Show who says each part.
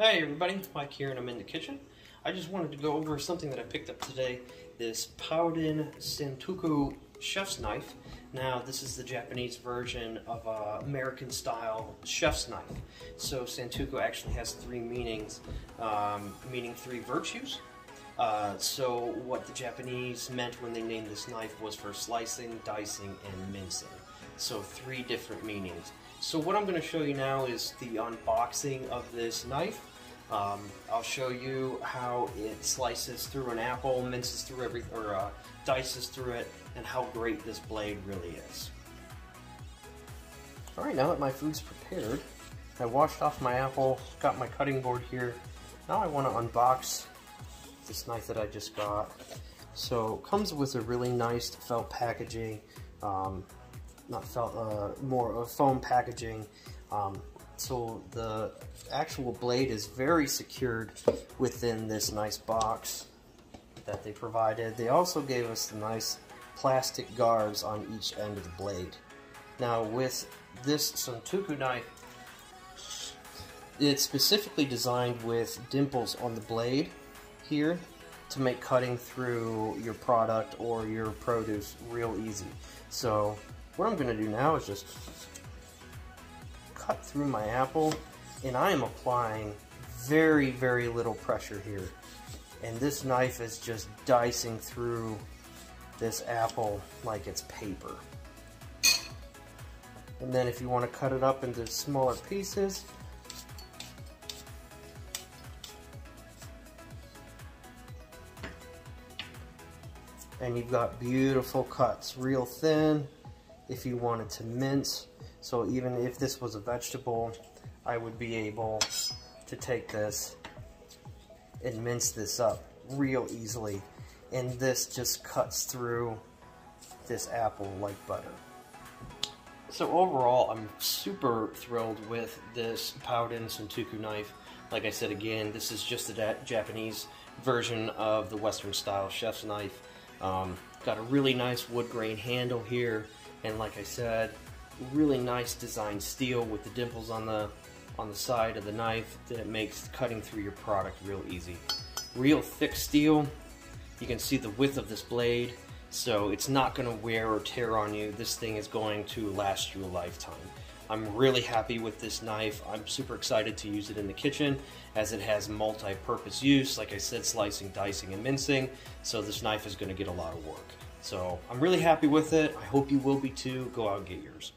Speaker 1: Hey everybody, it's Mike here and I'm in the kitchen. I just wanted to go over something that I picked up today, this PAUDIN Santoku chef's knife. Now this is the Japanese version of a American style chef's knife. So Santoku actually has three meanings, um, meaning three virtues. Uh, so what the Japanese meant when they named this knife was for slicing, dicing, and mincing. So three different meanings. So what I'm going to show you now is the unboxing of this knife. Um, I'll show you how it slices through an apple, minces through everything, or uh, dices through it, and how great this blade really is. Alright, now that my food's prepared, I washed off my apple, got my cutting board here. Now I want to unbox this knife that I just got. So comes with a really nice felt packaging, um, not felt, uh, more of foam packaging. Um, so the actual blade is very secured within this nice box that they provided. They also gave us the nice plastic guards on each end of the blade. Now with this Santoku knife, it's specifically designed with dimples on the blade here to make cutting through your product or your produce real easy. So what I'm going to do now is just cut through my apple and I am applying very, very little pressure here. And this knife is just dicing through this apple like it's paper. And then if you want to cut it up into smaller pieces, and you've got beautiful cuts, real thin if you wanted to mince so even if this was a vegetable, I would be able to take this and mince this up real easily. And this just cuts through this apple like butter. So overall, I'm super thrilled with this PAUDIN Santoku knife. Like I said again, this is just a Japanese version of the Western style chef's knife. Um, got a really nice wood grain handle here, and like I said, really nice design steel with the dimples on the on the side of the knife that makes cutting through your product real easy. Real thick steel. You can see the width of this blade, so it's not going to wear or tear on you. This thing is going to last you a lifetime. I'm really happy with this knife. I'm super excited to use it in the kitchen as it has multi-purpose use. Like I said, slicing, dicing, and mincing. So this knife is going to get a lot of work. So I'm really happy with it. I hope you will be too. Go out and get yours.